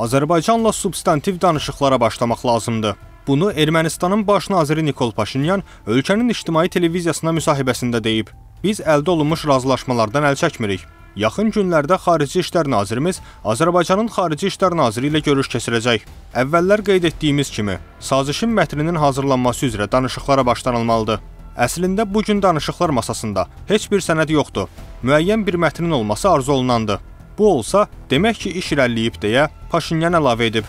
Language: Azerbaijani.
Azərbaycanla substantiv danışıqlara başlamaq lazımdır. Bunu Ermənistanın baş naziri Nikol Paşinyan ölkənin ictimai televiziyasına müsahibəsində deyib. Biz əldə olunmuş razılaşmalardan əl çəkmirik. Yaxın günlərdə Xarici İşlər Nazirimiz Azərbaycanın Xarici İşlər Naziri ilə görüş keçirəcək. Əvvəllər qeyd etdiyimiz kimi, sazişin mətninin hazırlanması üzrə danışıqlara başlanılmalıdır. Əslində bu gün danışıqlar masasında heç bir sənəd yoxdur. Müəyyən bir mətnin olması arzu olunandır. Bu olsa, demək ki, iş irəliləyib deyə Paşinyan əlavə edib.